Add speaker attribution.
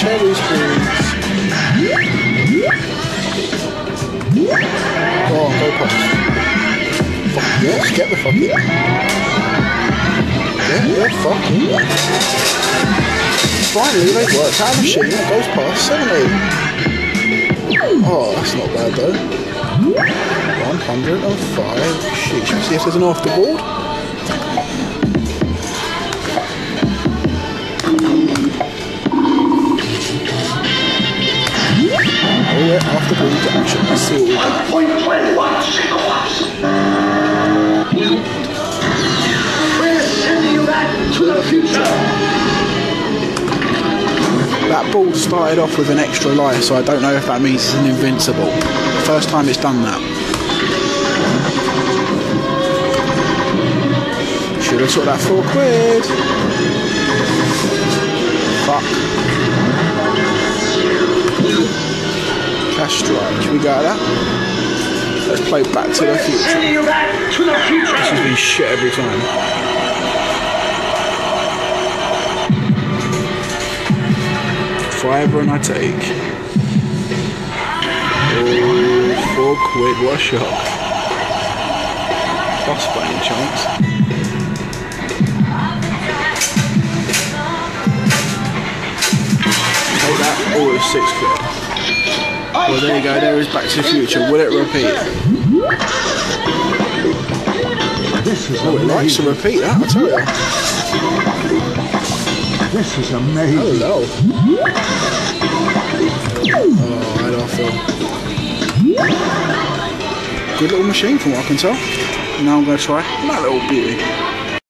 Speaker 1: Cherries, please. Oh, go past. Fuck yes, get the fuck in. Yeah, yeah, fuck yeah. Finally, they worked out a machine that goes past 70. Oh, that's not bad though. 105. Shit, should we see if there's an afterboard? Afterboard action. Let's see what we got.
Speaker 2: 1.21 gigawatts. We're sending you back to the future.
Speaker 1: That ball started off with an extra life, so I don't know if that means it's an invincible. First time it's done that. Should have took that four quid. Fuck. Strike. We got that. Let's play Back to the Future.
Speaker 2: Sending you back to the
Speaker 1: This has been shit every time. Fiver and I take. Oh, four quid, what a shock. Plus by any chance. Take that, oh, it's six quid. Well, there you go, there is Back to the Future. Will it repeat?
Speaker 3: This is
Speaker 1: Oh, it likes to repeat that, I tell you.
Speaker 3: This is amazing.
Speaker 1: Hello. Oh, I don't feel. Good little machine from what I can tell. Now I'm going to try my little beauty.